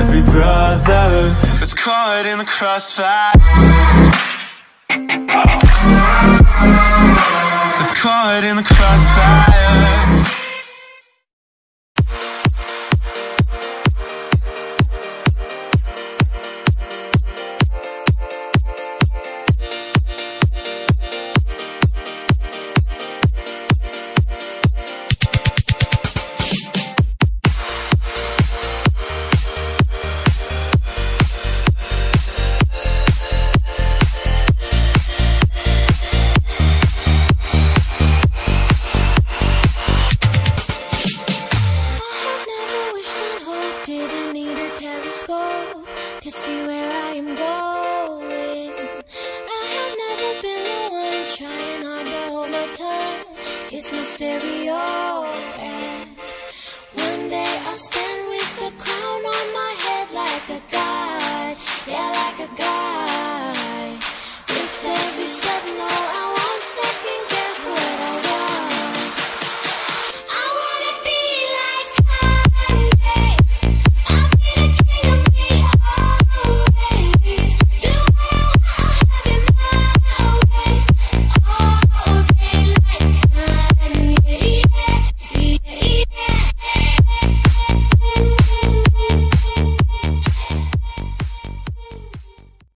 every brother that's caught in the crossfire. That's caught in the crossfire. Didn't need a telescope to see where I am going. I have never been the one trying hard to hold my tongue. It's my stereo, and one day I'll stand with the crown on my head like a god, yeah, like a god.